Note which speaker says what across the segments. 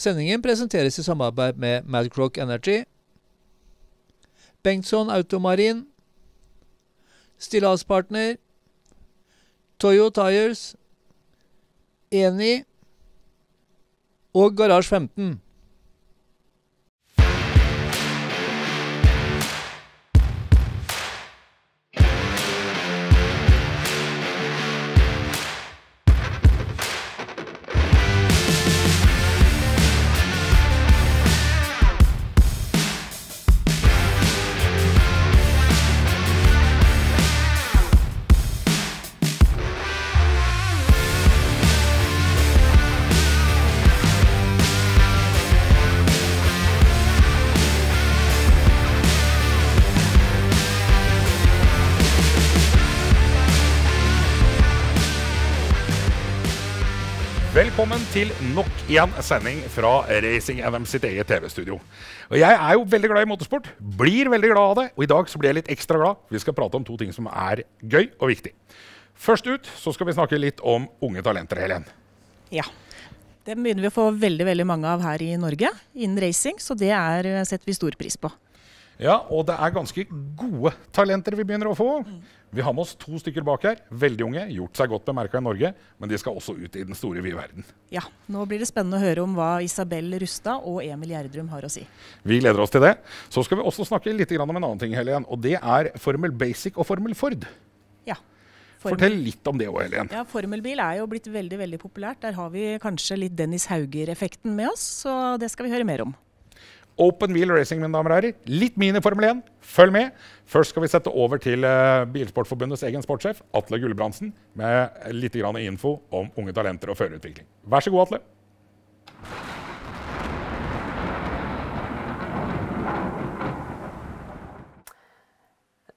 Speaker 1: Sendingen presenteres i samarbeid med Madcrock Energy, Bengtsson Automarin, Stillaspartner, Toyo Tires, Eni. Og Garasje 15.
Speaker 2: til nok en sending fra Racing NM sitt eget TV-studio. Og Jeg er jo veldig glad i motorsport, blir veldig glad av det, og i dag så blir jeg litt ekstra glad. Vi skal prate om to ting som er gøy og viktig. Først ut så skal vi snakke litt om unge talenter, Helen.
Speaker 3: Ja. Dem begynner vi å få veldig veldig mange av her i Norge innen racing, så det er, setter vi stor pris på.
Speaker 2: Ja, og det er ganske gode talenter vi begynner å få. Vi har med oss to stykker bak her. Veldig unge, gjort seg godt bemerka i Norge, men de skal også ut i den store vide verden.
Speaker 3: Ja, Nå blir det spennende å høre om hva Isabel Rustad og Emil Gjerdrum har å si.
Speaker 2: Vi gleder oss til det. Så skal vi også snakke litt om en annen ting, Helen, og det er Formel Basic og Formel Ford.
Speaker 3: Ja.
Speaker 2: Fortell litt om det òg, Helen.
Speaker 3: Ja, Formelbil er jo blitt veldig veldig populært. Der har vi kanskje litt Dennis Hauger-effekten med oss, så det skal vi høre mer om.
Speaker 2: Open Wheel Racing, mine damer og herrer. Litt mini-Formel 1. Følg med. Først skal vi sette over til uh, Bilsportforbundets egen sportssjef, Atle Gulbrandsen, med litt info om unge talenter og førerutvikling. Vær så god, Atle.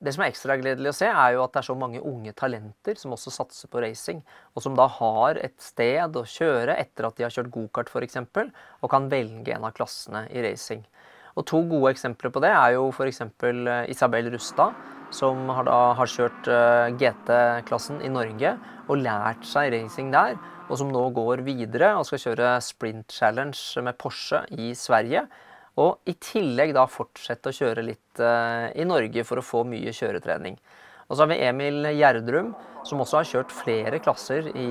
Speaker 4: Det som er ekstra gledelig å se, er jo at det er så mange unge talenter som også satser på racing, og som da har et sted å kjøre etter at de har kjørt gokart f.eks., og kan velge en av klassene i racing. Og To gode eksempler på det er jo f.eks. Isabel Rustad, som har, da, har kjørt GT-klassen i Norge og lært seg racing der, og som nå går videre og skal kjøre Sprint Challenge med Porsche i Sverige. Og i tillegg da fortsette å kjøre litt uh, i Norge for å få mye kjøretrening. Og så har vi Emil Gjerdrum, som også har kjørt flere klasser i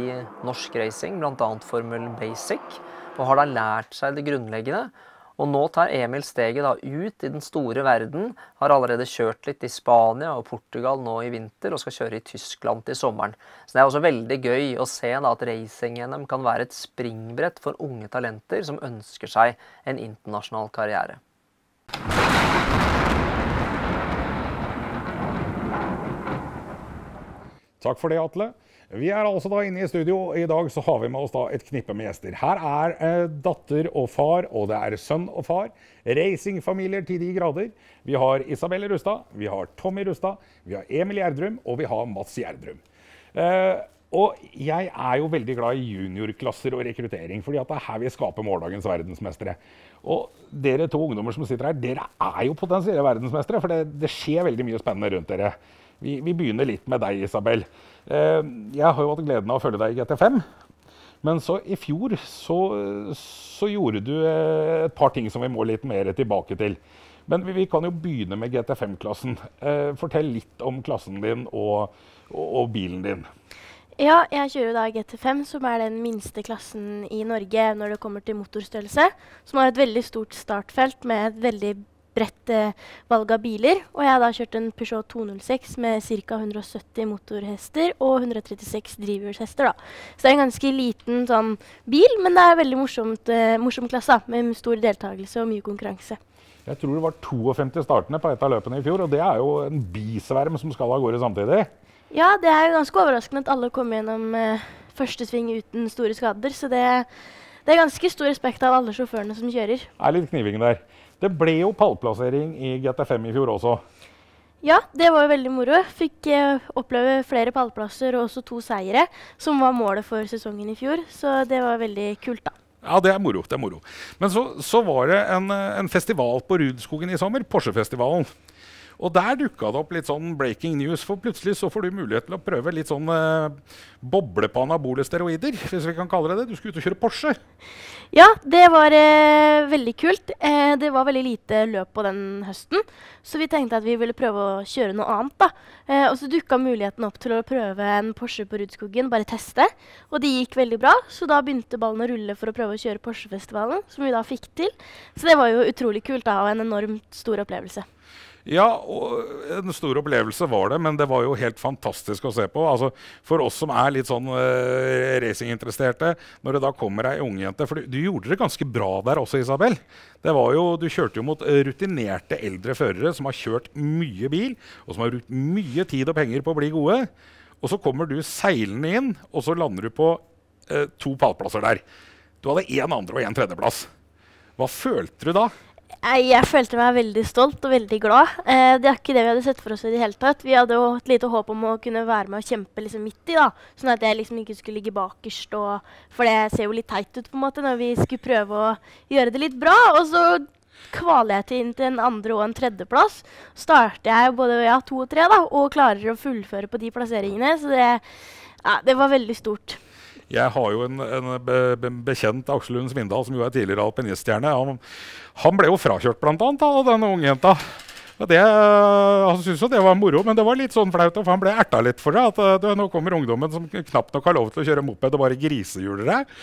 Speaker 4: norsk racing, bl.a. Formel Basic, og har da lært seg det grunnleggende. Og nå tar Emil steget da ut i den store verden. Har allerede kjørt litt i Spania og Portugal nå i vinter, og skal kjøre i Tyskland til sommeren. Så det er også veldig gøy å se da at racing-NM kan være et springbrett for unge talenter som ønsker seg en internasjonal karriere.
Speaker 2: Takk for det, Atle. Vi er altså da inne i studio, i dag så har vi med oss da et knippe med gjester. Her er eh, datter og far, og det er sønn og far. Racingfamilier til de grader. Vi har Isabelle Rustad, vi har Tommy Rustad, vi har Emil Gjerdrum, og vi har Mats Gjerdrum. Eh, og jeg er jo veldig glad i juniorklasser og rekruttering, fordi det er her vi skaper morgendagens verdensmestere. Og dere to ungdommer som sitter her, dere er jo potensielle verdensmestere, for det, det skjer veldig mye spennende rundt dere. Vi, vi, begynner litt med deg, Isabel. Eh, jeg har jo hatt gleden av å følge deg i GT5. Men så i fjor så, så, gjorde du eh, et par ting som vi må litt mer tilbake til. Men vi, vi kan jo begynne med GT5-klassen. Eh, fortell litt om klassen din og, og, og bilen din.
Speaker 5: Ja, jeg kjører da GT5, som er den minste klassen i Norge når det kommer til motorstørrelse. Som har et veldig stort startfelt med et veldig bredt eh, valg av biler. Og jeg har da kjørt en Peugeot 206 med ca. 170 motorhester og 136 drivhjulshester. Så det er en ganske liten sånn bil, men det er veldig morsomt, eh, morsom klasse med stor deltakelse og mye konkurranse.
Speaker 2: Jeg tror det var 52 startende på et av løpene i fjor, og det er jo en bisverm som skal av gårde samtidig.
Speaker 5: Ja, det er jo ganske overraskende at alle kom gjennom eh, første sving uten store skader. Så det, det er ganske stor respekt av alle sjåførene som kjører.
Speaker 2: Det er litt kniving der. Det ble jo pallplassering i GT5 i fjor også.
Speaker 5: Ja, det var jo veldig moro. Fikk eh, oppleve flere pallplasser og også to seire, som var målet for sesongen i fjor. Så det var veldig kult, da.
Speaker 2: Ja, det er moro. det er moro. Men så, så var det en, en, festival på Rudskogen i sommer, Porsche-festivalen. Og der dukka det opp litt sånn breaking news, for plutselig så får du mulighet til å prøve litt sånn eh, boble på anabole steroider, hvis vi kan kalle det det. Du skulle ut og kjøre Porsche.
Speaker 5: Ja, det var eh, veldig kult. Eh, det var veldig lite løp på den høsten, så vi tenkte at vi ville prøve å kjøre noe annet. da. Eh, og så dukka muligheten opp til å prøve en Porsche på Rudskogen, bare teste. Og det gikk veldig bra, så da begynte ballen å rulle for å prøve å kjøre Porsche-festivalen, som vi da fikk til. Så det var jo utrolig kult da, og en enormt stor opplevelse.
Speaker 2: Ja, en stor opplevelse var det, men det var jo helt fantastisk å se på. Altså, for oss som er litt sånn uh, racinginteresserte, når det da kommer ei ungjente For du, du, gjorde det ganske bra der også, Isabel. Jo, du kjørte jo mot rutinerte eldre førere som har kjørt mye bil, og som har brukt mye tid og penger på å bli gode. Og så kommer du seilende inn, og så lander du på uh, to pallplasser der. Du hadde én andre og én tredjeplass. Hva følte du da?
Speaker 5: Jeg, følte meg veldig stolt og veldig glad. Eh, det er ikke det vi hadde sett for oss i det hele tatt. Vi hadde jo et lite håp om å kunne være med og kjempe liksom midt i, da. Sånn at jeg liksom ikke skulle ligge bakerst. Og, for det ser jo litt teit ut på en måte når vi skulle prøve å gjøre det litt bra. Og så kvaler jeg til inn til en andre og en tredjeplass. Starter jeg både ja, to og tre da, og klarer å fullføre på de plasseringene. Så det, ja, det var veldig stort.
Speaker 2: Jeg har jo en, en be, be, bekjent, Aksel Lund Svindal, som jo er tidligere alpiniststjerne. Han, han, ble jo frakjørt annet av denne ungjenta. Det, han syntes jo det var moro, men det var litt sånn flaut. For han ble erta litt for det. At du, nå kommer ungdommen som knapt nok har lov til å kjøre moped og bare grisehjuler deg.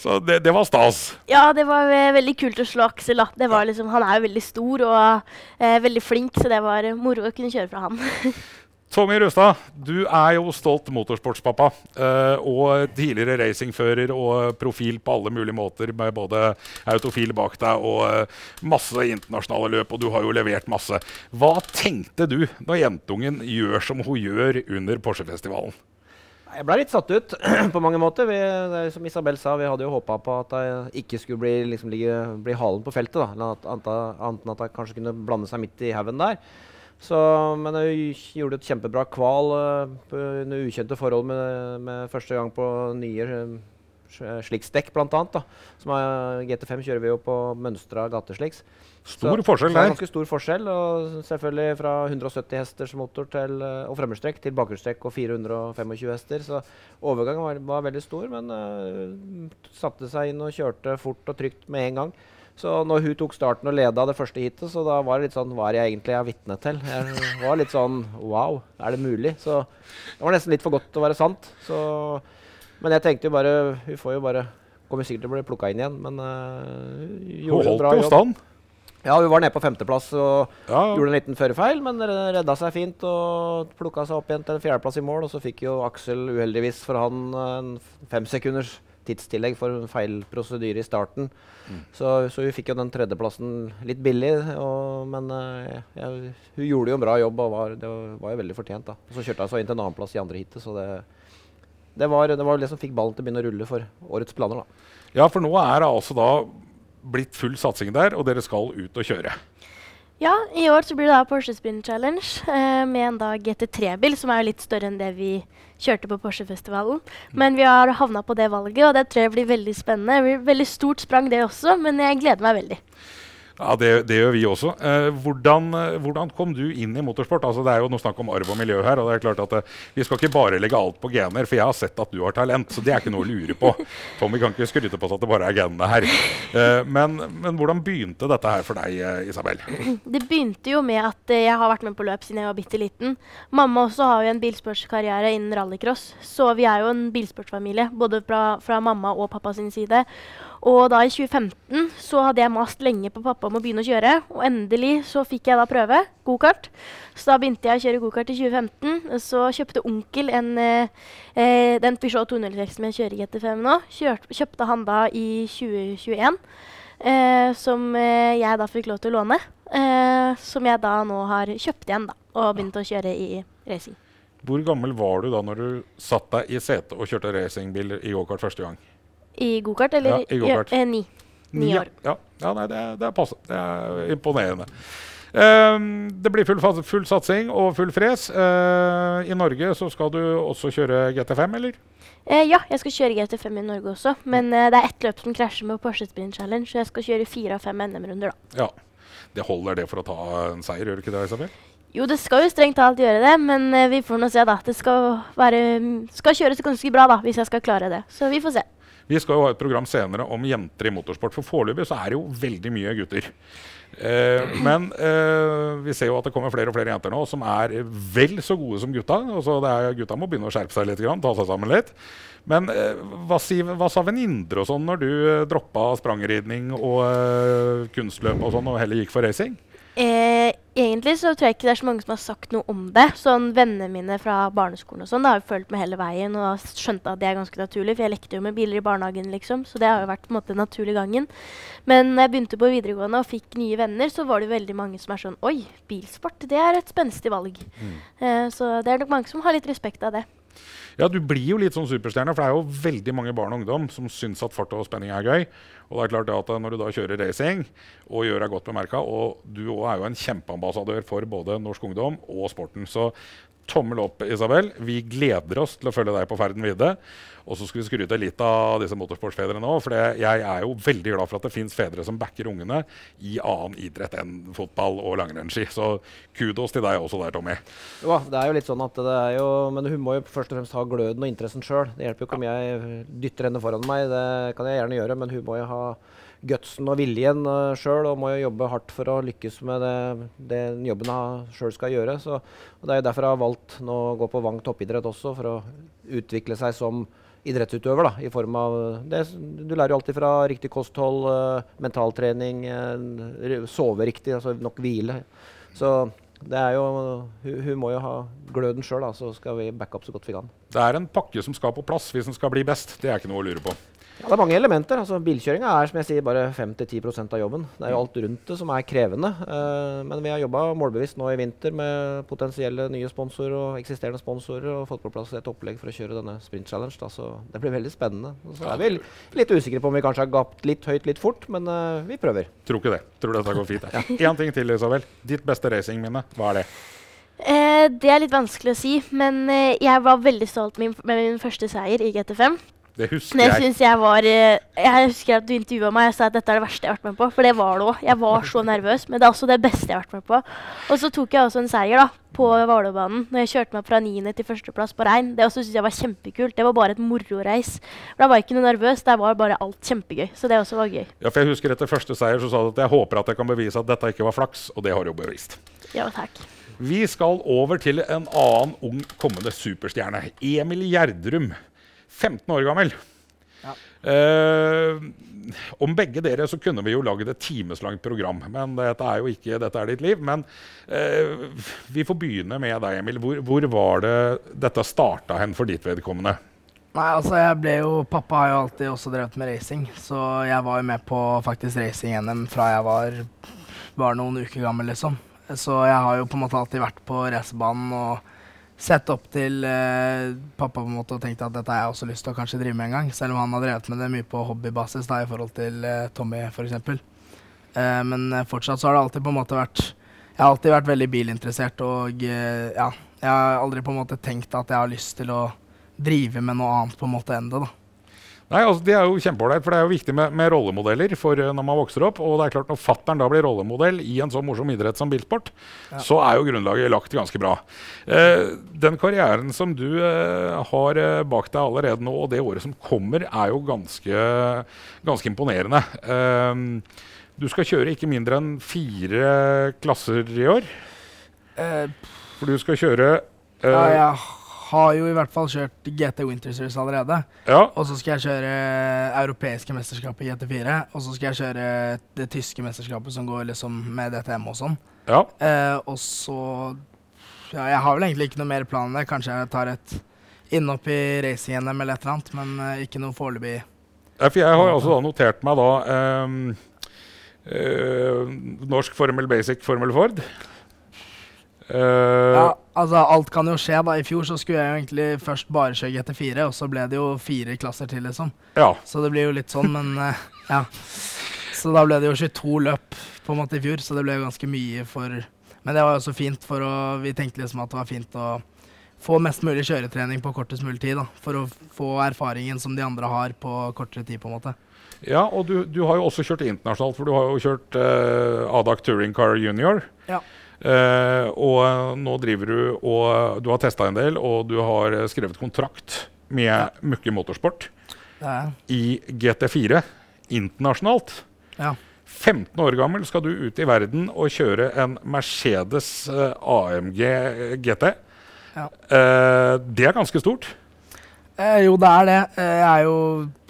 Speaker 2: Så det, det, var stas.
Speaker 5: Ja, det var veldig kult å slå Aksel. Liksom, han er jo veldig stor og eh, veldig flink, så det var moro å kunne kjøre fra han.
Speaker 2: Tommy Rustad, du er jo stolt motorsportspappa. Uh, og tidligere racingfører og profil på alle mulige måter med både autofil bak deg og uh, masse internasjonale løp, og du har jo levert masse. Hva tenkte du når jentungen gjør som hun gjør under Porsche-festivalen?
Speaker 6: Jeg ble litt satt ut på mange måter. Vi, som Isabel sa, vi hadde jo håpa på at jeg ikke skulle bli, liksom, ligge, bli halen på feltet. Da. Annet enn at jeg kanskje kunne blande seg midt i haugen der. Så, men jeg gjorde et kjempebra kval uh, under ukjente forhold med, med, første gang på nye uh, sliksdekk, bl.a. GT5 kjører vi jo på mønstra gatesliks.
Speaker 2: Stor så, forskjell der.
Speaker 6: Ganske stor forskjell. og Selvfølgelig fra 170 hesters motor til, uh, og fremmerstrekk til bakhjulstrekk og 425 hester. Så overgangen var, var veldig stor, men uh, satte seg inn og kjørte fort og trygt med en gang. Så når hun tok starten og leda det første heatet, så da var det litt sånn Hva er jeg egentlig er vitne til? Jeg var litt sånn Wow, er det mulig? Så det var nesten litt for godt til å være sant. Så, men jeg tenkte jo bare Hun får jo bare Kommer sikkert til å bli plukka inn igjen, men uh, hun gjorde en bra jobb. Stand. Ja, hun var nede på femteplass og ja. gjorde en liten førerfeil, men redda seg fint og plukka seg opp igjen til en fjerdeplass i mål. Og så fikk jo Aksel uheldigvis for han en femsekunders tidstillegg for en feil prosedyre i starten. Mm. Så, så, hun fikk jo den tredjeplassen litt billig, og, men uh, ja, hun gjorde jo en bra jobb og var, det var jo veldig fortjent. da. Og Så kjørte hun så inn til en annenplass i andre heatet, så det, det, var, det var det som fikk ballen til å begynne å rulle for årets planer. da.
Speaker 2: Ja, for nå er det altså da blitt full satsing der, og dere skal ut og kjøre.
Speaker 5: Ja, i år så blir det da Porsche Spin Challenge eh, med en da GT3-bil, som er litt større enn det vi kjørte på Porsche-festivalen. Mm. Men vi har havna på det valget, og det tror jeg blir veldig spennende. Det blir veldig stort sprang, det også, men jeg gleder meg veldig.
Speaker 2: Ja, det, det, gjør vi også. Eh, hvordan, eh, hvordan, kom du inn i motorsport? Altså, det er jo noe snakk om arv og miljø her. og det er klart at eh, Vi skal ikke bare legge alt på gener, for jeg har sett at du har talent. Så det er ikke noe å lure på. Tommy kan ikke skryte på seg at det bare er genene her. Eh, men, men, hvordan begynte dette her for deg, eh, Isabel?
Speaker 5: Det begynte jo med at jeg har vært med på løp siden jeg var bitte liten. Mamma også har jo en bilsportskarriere innen rallycross, så vi er jo en bilsportfamilie. Både fra, fra mamma og pappa sin side. Og da i 2015 så hadde jeg mast lenge på pappa om å begynne å kjøre. Og endelig så fikk jeg da prøve gokart. Så da begynte jeg å kjøre gokart i 2015. Så kjøpte onkel en, eh, eh den Peugeot 206 som jeg kjører i GT5 nå. Kjørte, kjøpte han da i 2021. Eh, som eh, jeg da fikk lov til å låne. Eh, som jeg da nå har kjøpt igjen da, og begynt å kjøre i racing.
Speaker 2: Hvor gammel var du da når du satt deg i setet og kjørte racingbil i gokart første gang?
Speaker 5: I gokart, eller? Ja, i gokart. Ja, eh, ni. Ni år.
Speaker 2: Ja, ja nei, det, er, det er passe. Det er imponerende. Um, det blir full, full, satsing og full fres. Uh, I Norge så skal du også kjøre GT5, eller?
Speaker 5: Uh, ja, jeg skal kjøre GT5 i Norge også. Men uh, det er ett løp som krasjer med Porsche Sprint Challenge, så jeg skal kjøre fire av fem NM-runder,
Speaker 2: da. Ja. Det holder det for å ta en seier, gjør det ikke det, Isabel?
Speaker 5: Jo, det skal jo strengt talt gjøre det, men vi får nå se, da. Det skal, være, skal kjøres ganske bra, da, hvis jeg skal klare det. Så vi får se.
Speaker 2: Vi skal jo ha et program senere om jenter i motorsport, for foreløpig så er det jo veldig mye gutter. Eh, men eh, vi ser jo at det kommer flere og flere jenter nå som er vel så gode som gutta. Altså er, gutta må begynne å skjerpe seg litt, grann, ta seg sammen litt. Men eh, hva, si, hva, sa venninner og sånn når du eh, droppa sprangridning og eh, kunstløp og sånn og heller gikk for racing?
Speaker 5: Egentlig så tror jeg ikke det er så mange som har sagt noe om det. Sånn Vennene mine fra barneskolen og sånn, har jo fulgt med hele veien og skjønt at det er ganske naturlig. For jeg lekte jo med biler i barnehagen, liksom, så det har jo vært på en måte naturlig gangen. Men når jeg begynte på videregående og fikk nye venner, så var det veldig mange som er sånn Oi, bilsport, det er et spenstig valg.
Speaker 2: Mm.
Speaker 5: Eh, så det er nok mange som har litt respekt av det.
Speaker 2: Ja, du blir jo litt sånn superstjerne, for det er jo veldig mange barn og ungdom som syns at fart og spenning er gøy. Og det er klart at Når du da kjører racing og gjør deg godt bemerka, og du òg er jo en kjempeambassadør for både norsk ungdom og sporten, så tommel opp, Isabel. Vi gleder oss til å følge deg på ferden videre. Og så skal vi skryte litt av disse motorsportsfedrene òg. For jeg er jo veldig glad for at det fins fedre som backer ungene i annen idrett enn fotball og langrennsski. Så kudos til deg også der, Tommy.
Speaker 6: Jo, det er jo litt sånn at det er jo Men hun må jo først og fremst ha gløden og interessen sjøl. Det hjelper jo ikke om jeg dytter henne foran meg, det kan jeg gjerne gjøre, men hun må jo ha gutsen og viljen uh, sjøl og må jo jobbe hardt for å lykkes med det, den jobben hun sjøl skal gjøre. Så, Det er derfor jeg har valgt å gå på Vang toppidrett også, for å utvikle seg som idrettsutøver. da, i form av det, Du lærer jo alltid fra riktig kosthold, uh, mentaltrening, uh, sove riktig, altså nok hvile. Så det er jo, hun, hun må jo ha gløden sjøl, så skal vi backe opp så godt vi kan.
Speaker 2: Det er en pakke som skal på plass hvis den skal bli best. Det er ikke noe å lure på.
Speaker 6: Ja, Det er mange elementer. altså Bilkjøringa er som jeg sier, bare 5-10% av jobben. Det er jo alt rundt det som er krevende. Uh, men vi har jobba målbevisst nå i vinter med potensielle nye sponsorer og eksisterende sponsorer og fått på plass et opplegg for å kjøre denne Sprint Challenge. Da, så det blir veldig spennende. Så er vi litt usikre på om vi kanskje har gapt litt høyt litt fort, men uh, vi prøver.
Speaker 2: Tror ikke det. Tror dette går fint. Én ja. ting til, Isabel. Ditt beste racingminne, hva er det?
Speaker 5: Eh, det er litt vanskelig å si, men eh, jeg var veldig stolt med min, med min første seier i GT5.
Speaker 2: Det husker jeg.
Speaker 5: Det jeg var eh, Jeg husker at du intervjua meg og sa at dette er det verste jeg har vært med på. For det var det òg. Jeg var så nervøs. Men det er også det beste jeg har vært med på. Og så tok jeg også en seier da, på Hvaløybanen når jeg kjørte meg fra niende til førsteplass på regn. Det også synes jeg var kjempekult. Det var bare et mororeis. Da var jeg ikke noe nervøs. Der var bare alt kjempegøy. Så det også var gøy.
Speaker 2: Ja, for jeg husker etter første seier så sa du at jeg håper at jeg kan bevise at dette ikke var flaks. Og det har du jo bevist.
Speaker 5: Ja, takk.
Speaker 2: Vi skal over til en annen ung kommende superstjerne. Emil Gjerdrum. 15 år gammel. Ja. Uh, om begge dere så kunne vi jo lagd et timeslangt program, men dette er jo ikke dette er ditt liv. Men uh, vi får begynne med deg, Emil. Hvor, hvor var det dette starta hen for ditt vedkommende?
Speaker 7: Nei, altså jeg ble jo, Pappa har jo alltid også drevet med racing, så jeg var jo med på faktisk racing-NM fra jeg var bare noen uker gammel, liksom. Så jeg har jo på en måte alltid vært på racerbanen og sett opp til eh, pappa på en måte og tenkt at dette har jeg også lyst til å kanskje drive med en gang. Selv om han har drevet med det mye på hobbybasis da, i forhold til eh, Tommy f.eks. Eh, men eh, fortsatt så har det alltid på en måte vært Jeg har alltid vært veldig bilinteressert og eh, ja, jeg har aldri på en måte tenkt at jeg har lyst til å drive med noe annet på en måte enn.
Speaker 2: Nei, altså Det er jo kjempeålreit, for det er jo viktig med, med rollemodeller for uh, når man vokser opp. Og det er klart når fattern da blir rollemodell i en så morsom idrett som bilsport, ja. så er jo grunnlaget lagt ganske bra. Eh, den karrieren som du eh, har bak deg allerede nå, og det året som kommer, er jo ganske, ganske imponerende. du skal kjøre ikke mindre enn fire klasser i år. for du skal kjøre
Speaker 7: ja, ja har jo i hvert fall kjørt GT Winter Series allerede.
Speaker 2: Ja.
Speaker 7: Og så skal jeg kjøre europeiske mesterskapet i GT4. Og så skal jeg kjøre det tyske mesterskapet som går liksom med DTM og sånn.
Speaker 2: Ja.
Speaker 7: Eh, og så ja, Jeg har vel egentlig ikke noe mer plan enn det. Kanskje jeg tar et innhopp i racing-NM eller et eller annet, men eh, ikke noe foreløpig.
Speaker 2: Ja, for jeg har altså notert meg da um, uh, Norsk Formel Basic Formel Ford.
Speaker 7: Uh, ja, altså alt kan jo skje. da I fjor så skulle jeg jo egentlig først bare kjøre GT4, og så ble det jo fire klasser til, liksom.
Speaker 2: Ja.
Speaker 7: Så det blir jo litt sånn, men uh, ja. Så da ble det jo 22 løp på en måte i fjor, så det ble jo ganske mye for Men det var jo også fint, for å Vi tenkte liksom at det var fint å få mest mulig kjøretrening på kortest mulig tid, da. For å få erfaringen som de andre har på kortere tid, på en måte.
Speaker 2: Ja, og du, du har jo også kjørt internasjonalt, for du har jo kjørt uh, Adak Touring Car Junior.
Speaker 7: Ja.
Speaker 2: Eh, og nå driver du og Du har testa en del, og du har eh, skrevet kontrakt med Mukke Motorsport
Speaker 7: er
Speaker 2: i GT4 internasjonalt.
Speaker 7: Ja.
Speaker 2: 15 år gammel skal du ut i verden og kjøre en Mercedes eh, AMG GT.
Speaker 7: Ja.
Speaker 2: Eh, det er ganske stort.
Speaker 7: Eh, jo, det er det. Eh, jeg er jo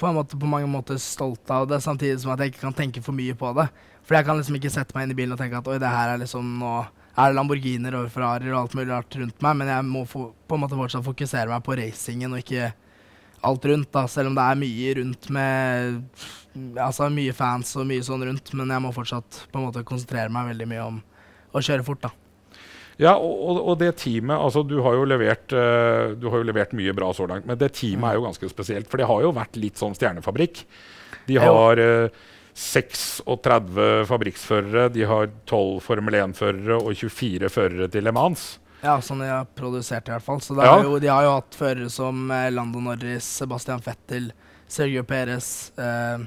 Speaker 7: på, en måte, på mange måter stolt av det, samtidig som at jeg ikke kan tenke for mye på det. For jeg kan liksom ikke sette meg inn i bilen og tenke at oi, det her er liksom nå er det Lamborghiner og Ferrarier og alt mulig rart rundt meg, men jeg må få, på en måte fortsatt fokusere meg på racingen og ikke alt rundt, da. Selv om det er mye rundt med Altså mye fans og mye sånn rundt, men jeg må fortsatt på en måte konsentrere meg veldig mye om å kjøre fort, da.
Speaker 2: Ja, og, og, det teamet altså du har, jo levert, uh, du har jo levert mye bra så langt, men det teamet er jo ganske spesielt. For det har jo vært litt sånn stjernefabrikk. De har eh, 36 fabrikksførere, de har 12 Formel 1-førere og 24 førere til Le Mans.
Speaker 7: Ja, sånn de har produsert i hvert fall. Så
Speaker 2: Ja.
Speaker 7: er jo, de har jo hatt førere som eh, Lando Norris, Sebastian Vettel, Sergio Perez eh,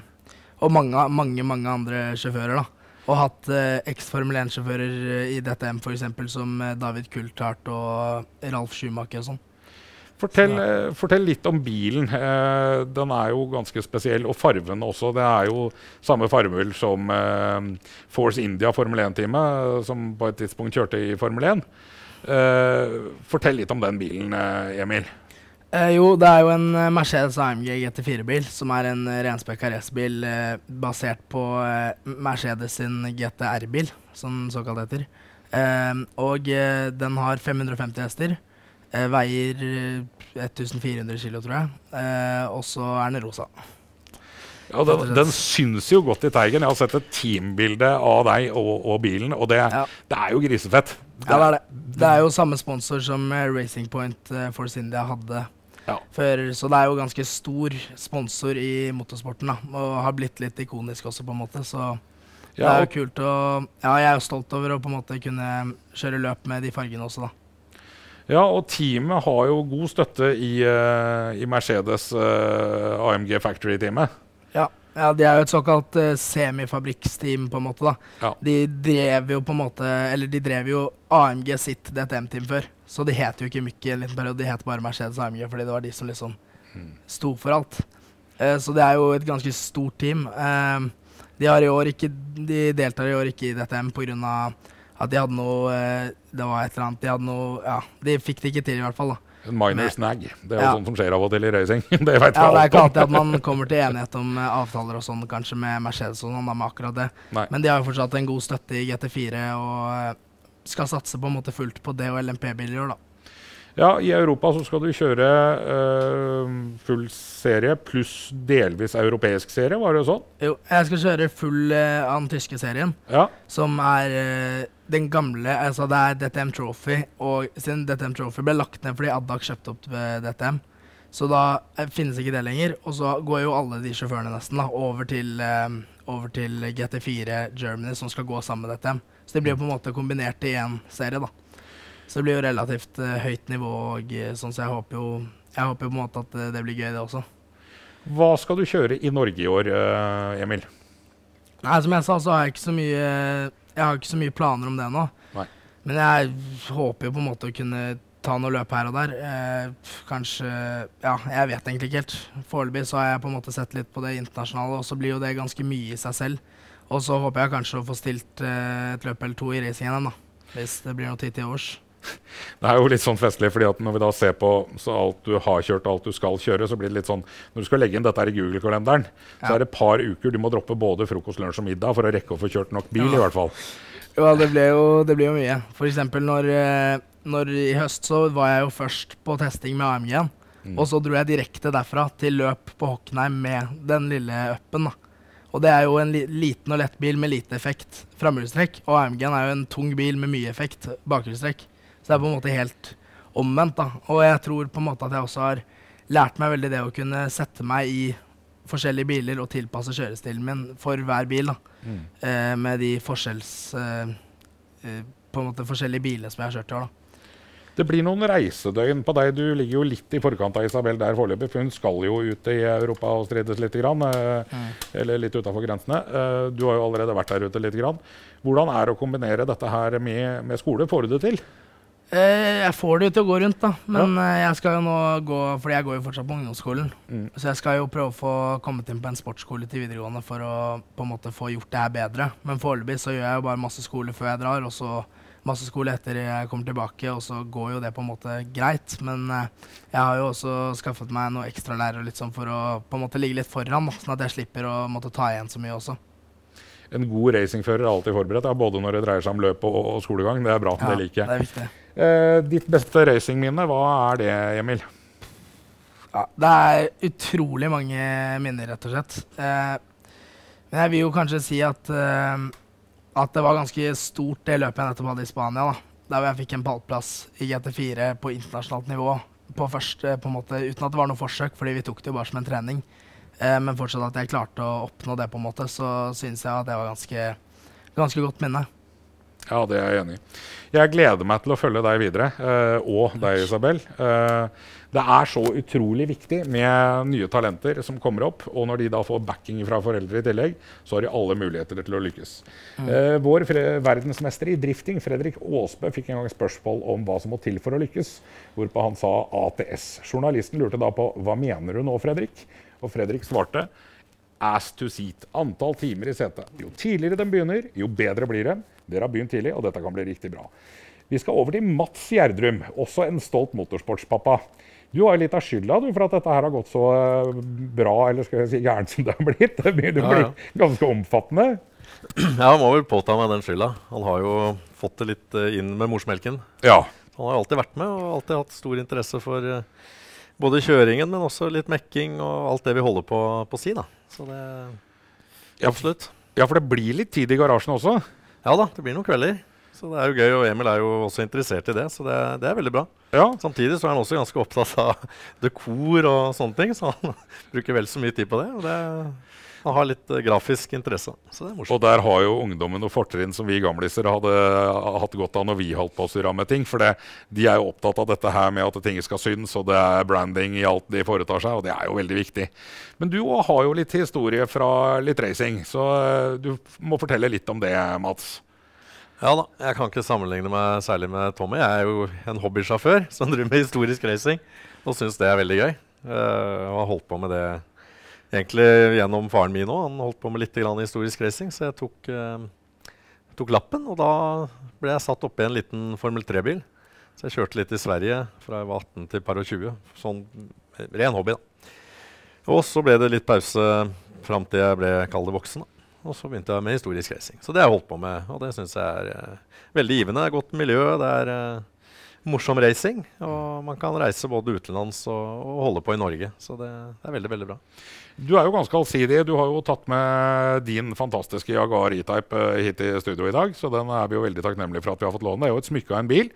Speaker 7: og mange, mange, mange andre sjåfører, da. Og hatt eh, eks-Formel 1-sjåfører i DTM, f.eks., som eh, David Coulthard og Ralf Schumacher og sånn.
Speaker 2: Fortell, eh, fortell litt om bilen. Eh, den er jo ganske spesiell. Og farven også. Det er jo samme farvel som eh, Force India Formel 1-teamet, som på et tidspunkt kjørte i Formel 1. Eh, fortell litt om den bilen, eh, Emil.
Speaker 7: Eh, jo, det er jo en eh, Mercedes AMG GT4-bil, som er en renspekka racerbil eh, basert på eh, Mercedes sin GTR-bil, som den såkalt heter. Eh, og eh, den har 550 hester. Eh, veier eh, 1400 kilo, tror jeg. Eh, og så er den rosa.
Speaker 2: Ja, den, den syns jo godt i teigen. Jeg har sett et teambilde av deg og, og bilen, og det,
Speaker 7: Ja.
Speaker 2: det er jo grisefett.
Speaker 7: Ja, det er det. Det er jo samme sponsor som eh, Racing Point eh, Force India hadde
Speaker 2: Ja.
Speaker 7: før, så det er jo ganske stor sponsor i motorsporten, da. Og har blitt litt ikonisk også, på en måte. Så det er jo kult å Ja, jeg er jo stolt over å på en måte kunne kjøre løp med de fargene også, da.
Speaker 2: Ja, og teamet har jo god støtte i, eh, i Mercedes eh, AMG Factory-teamet.
Speaker 7: Ja, ja de er jo et såkalt uh, semifabrikksteam, på en måte, da.
Speaker 2: Ja.
Speaker 7: De drev jo på en måte Eller de drev jo AMG sitt DTM-team før. Så de het jo ikke Mykke en liten periode, de het bare Mercedes AMG, fordi det var de som liksom sto for alt. Eh, så det er jo et ganske stort team. Eh, de har i år ikke De deltar i år ikke i DTM pga. At de hadde noe eh, Det var et eller annet De hadde noe Ja, de fikk det ikke til, i hvert fall. da
Speaker 2: En minor snag. Det er jo
Speaker 7: Ja.
Speaker 2: sånt som skjer av og til i racing. det vet
Speaker 7: Ja, Det er ikke alltid at man kommer til enighet om eh, avtaler og sånn, kanskje med Mercedes og sånn, med akkurat det.
Speaker 2: Nei.
Speaker 7: Men de har jo fortsatt en god støtte i GT4 og eh, skal satse på en måte fullt på det og LMP-biler i år, da.
Speaker 2: Ja, I Europa så skal du kjøre eh, full serie pluss delvis europeisk serie, var det jo sånn?
Speaker 7: Jo, jeg skal kjøre full eh, av den tyske serien,
Speaker 2: Ja.
Speaker 7: som er eh, den gamle Altså det er DTM Trophy, og siden DTM Trophy ble lagt ned fordi Adak kjøpte opp ved DTM, så da finnes ikke det lenger. Og så går jo alle de sjåførene nesten da over til, over til GT4 Germany, som skal gå sammen med DTM. Så det blir på en måte kombinert i én serie, da. Så det blir jo relativt eh, høyt nivå, og eh, sånn, så jeg håper jo jeg håper jo på en måte at eh, det blir gøy, det også.
Speaker 2: Hva skal du kjøre i Norge i år, Emil?
Speaker 7: Nei, som jeg sa, så har jeg ikke så mye Jeg har ikke så mye planer om det nå.
Speaker 2: Nei.
Speaker 7: Men jeg håper jo på en måte å kunne ta noe løp her og der. Eh, kanskje Ja, jeg vet egentlig ikke helt. Foreløpig så har jeg på en måte sett litt på det internasjonale, og så blir jo det ganske mye i seg selv. Og så håper jeg kanskje å få stilt eh, et løp eller to i racing igjen, da. Hvis det blir noe tid til års.
Speaker 2: Det er jo litt sånn festlig, fordi at når vi da ser på så alt du har kjørt og alt du skal kjøre, så blir det litt sånn Når du skal legge inn dette her i Google-kalenderen, så er det et par uker du må droppe både frokost, lunsj og middag for å rekke å få kjørt nok bil, i hvert fall.
Speaker 7: Ja, det ble jo, det blir jo mye. Eksempel når, eh, når i høst så var jeg jo først på testing med AMG-en.
Speaker 2: Mm.
Speaker 7: Og så dro jeg direkte derfra til løp på Hockenheim med den lille upen. da. Og det er jo en li liten og lett bil med lite effekt framhjulstrekk. Og AMG-en er jo en tung bil med mye effekt bakhjulstrekk. Så det er på en måte helt omvendt. da. Og jeg tror på en måte at jeg også har lært meg veldig det å kunne sette meg i forskjellige biler og tilpasse kjørestilen min for hver bil. da.
Speaker 2: Mm.
Speaker 7: Eh, med de forskjells... Eh, eh, på en måte forskjellige biler som jeg har kjørt i år. da.
Speaker 2: Det blir noen reisedøgn på deg. Du ligger jo litt i forkant av Isabel der foreløpig, for hun skal jo ut i Europa og strides litt. Grann, mm. Eller litt utafor grensene. Eh, du har jo allerede vært der ute litt. Grann. Hvordan er det å kombinere dette her med, med skole? Får du det til?
Speaker 7: Eh, jeg får det jo til å gå rundt, da. Men ja. jeg skal jo nå gå Fordi jeg går jo fortsatt på ungdomsskolen.
Speaker 2: Mm.
Speaker 7: Så jeg skal jo prøve å få kommet inn på en sportsskole til videregående for å på en måte få gjort det her bedre. Men foreløpig så gjør jeg jo bare masse skole før jeg drar, og så masse skole etter jeg kommer tilbake, og så går jo det på en måte greit. Men eh, jeg har jo også skaffet meg noe ekstralærer litt sånn for å på en måte ligge litt foran, da, sånn at jeg slipper å måtte ta igjen så mye også.
Speaker 2: En god racingfører er alltid forberedt, ja, både når det dreier seg om løp og, og skolegang. Det er bra. det liker jeg. Eh, ditt beste racingminne, hva er det, Emil?
Speaker 7: Ja, det er utrolig mange minner, rett og slett. Eh, men jeg vil jo kanskje si at, eh, at det var ganske stort, det løpet jeg nettopp hadde i Spania. da. Der hvor jeg fikk en pallplass i GT4 på internasjonalt nivå. På første, på en måte, uten at det var noe forsøk, fordi vi tok det jo bare som en trening. Eh, men fortsatt at jeg klarte å oppnå det, på en måte, så syns jeg at det var ganske, ganske godt minne.
Speaker 2: Ja, det er jeg enig i. Jeg gleder meg til å følge deg videre, eh, og deg, Isabel. Eh, det er så utrolig viktig med nye talenter som kommer opp. Og når de da får backing fra foreldre i tillegg, så har de alle muligheter til å lykkes. Eh, vår verdensmester i drifting, Fredrik Aasbø, fikk en gang spørsmål om hva som må til for å lykkes, hvorpå han sa ATS. Journalisten lurte da på hva mener du nå, Fredrik? Og Fredrik svarte ass to seat. Antall timer i setet. Jo tidligere den begynner, jo bedre blir den. Dere har begynt tidlig, og dette kan bli riktig bra. Vi skal over til Mats Gjerdrum, også en stolt motorsportspappa. Du har jo litt av skylda du, for at dette her har gått så eh, bra eller skal jeg si gærent som det har blitt. Det å
Speaker 8: Ja, ja.
Speaker 2: ganske omfattende.
Speaker 8: Ja, han må vel påta meg den skylda. Han har jo fått det litt eh, inn med morsmelken.
Speaker 2: Ja.
Speaker 8: Han har jo alltid vært med og alltid hatt stor interesse for eh, både kjøringen, men også litt mekking og alt det vi holder på på si. da. Så det Absolutt.
Speaker 2: ja, for det blir litt tid i garasjen også.
Speaker 8: Ja da, det blir noen kvelder. Så det er jo gøy, og Emil er jo også interessert i det, så det, det er veldig bra.
Speaker 2: Ja.
Speaker 8: Samtidig så er han også ganske opptatt av dekor og sånne ting, så han bruker vel så mye tid på det. Og det, han har litt uh, grafisk interesse, så det er morsomt.
Speaker 2: Og der har jo ungdommen noe fortrinn som vi gamliser hadde hatt godt av når vi holdt på å surre med ting. For det, de er jo opptatt av dette her med at ting skal synes, og det er branding i alt de foretar seg, og det er jo veldig viktig. Men du har jo litt historie fra litt racing, så eh, du må fortelle litt om det, Mats.
Speaker 8: Ja da, jeg kan ikke sammenligne meg særlig med Tommy. Jeg er jo en hobbysjåfør som driver med historisk racing og syns det er veldig gøy. Uh, og har holdt på med det egentlig gjennom faren min òg. Han holdt på med litt historisk racing, så jeg tok, eh, tok lappen. Og da ble jeg satt oppi en liten Formel 3-bil. Så jeg kjørte litt i Sverige fra jeg var 18 til par og 20. Sånn ren hobby, da. Og så ble det litt pause fram til jeg ble kall voksen. da. Og så begynte jeg med historisk racing. Så det har jeg holdt på med, og det syns jeg er eh, veldig givende. Det er godt miljø, det er eh, morsom racing, og man kan reise både utenlands og, og holde på i Norge. Så det, det er veldig, veldig bra.
Speaker 2: Du er jo ganske allsidig. Du har jo tatt med din fantastiske Jaguar E-Type eh, hit i studio i dag, så den er vi jo veldig takknemlige for at vi har fått låne. Det er jo et smykke av en bil,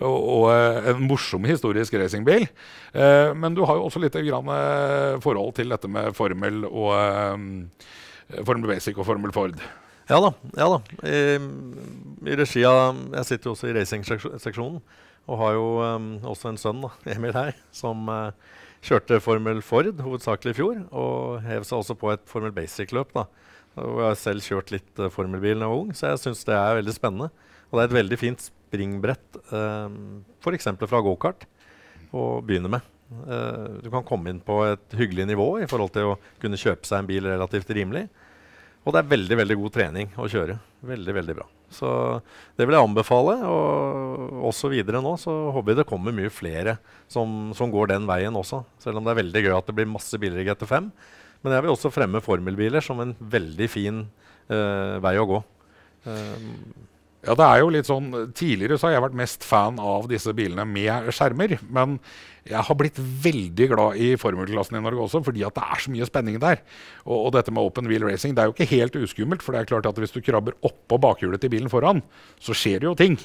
Speaker 2: og, og eh, en morsom historisk racingbil. Eh, men du har jo også litt grann, forhold til dette med Formel og Formel Basic og Formel Ford.
Speaker 8: Ja da. ja da. I, i regi av Jeg sitter jo også i racingseksjonen og har jo um, også en sønn, da, Emil her, som uh, kjørte Formel Ford hovedsakelig i fjor. Og hev seg også på et Formel Basic-løp. da. Og jeg har selv kjørt litt uh, formelbil da jeg var ung, så jeg syns det er veldig spennende. Og det er et veldig fint springbrett, um, f.eks. fra gokart, å begynne med. Uh, du kan komme inn på et hyggelig nivå i forhold til å kunne kjøpe seg en bil relativt rimelig. Og det er veldig veldig god trening å kjøre. Veldig, veldig bra. Så det vil jeg anbefale. Og også videre nå så håper jeg det kommer mye flere som, som går den veien også. Selv om det er veldig gøy at det blir masse biler i GT5. Men jeg vil også fremme formelbiler som en veldig fin uh, vei å gå. Um,
Speaker 2: Ja, det er jo litt sånn, Tidligere så har jeg vært mest fan av disse bilene med skjermer. Men jeg har blitt veldig glad i formelklassen i Norge også, fordi at det er så mye spenning der. Og, og dette med open wheel racing det er jo ikke helt uskummelt. For det er klart at hvis du krabber oppå bakhjulet til bilen foran, så skjer det jo ting.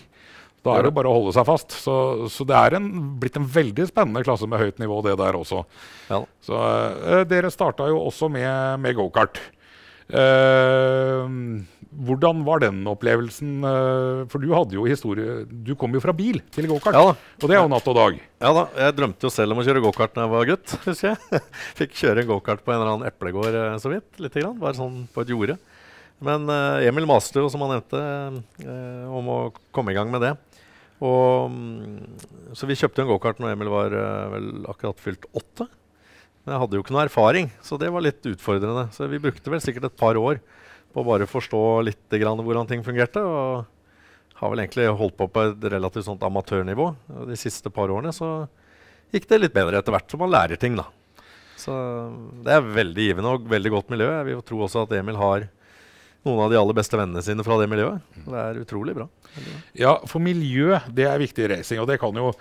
Speaker 2: Da er det bare å holde seg fast. Så, så det er en, blitt en veldig spennende klasse med høyt nivå, det der også.
Speaker 8: ja.
Speaker 2: Så øh, dere starta jo også med, med gokart. Eh, hvordan var den opplevelsen? eh, For du hadde jo historie Du kom jo fra bil til gokart,
Speaker 8: Ja
Speaker 2: og det er jo natt og dag.
Speaker 8: Ja da, Jeg drømte jo selv om å kjøre gokart da jeg var gutt. husker jeg. Fikk kjøre en gokart på en eller annen eplegård eh, så vidt. Lite grann, Bare sånn på et jorde. Men eh, Emil maste jo, som han nevnte, om å komme i gang med det. Og, mm, så vi kjøpte en gokart når Emil var vel akkurat fylt åtte. Men jeg hadde jo ikke noe erfaring, så det var litt utfordrende. Så vi brukte vel sikkert et par år på å bare forstå litt grann hvordan ting fungerte. Og har vel egentlig holdt på på et relativt sånt amatørnivå. De siste par årene så gikk det litt bedre etter hvert, som man lærer ting, da. Så det er veldig givende og veldig godt miljø. Jeg vil jo tro også at Emil har noen av de aller beste vennene sine fra det miljøet. Det er utrolig bra.
Speaker 2: Ja, for miljø det er viktig i racing, og det kan jo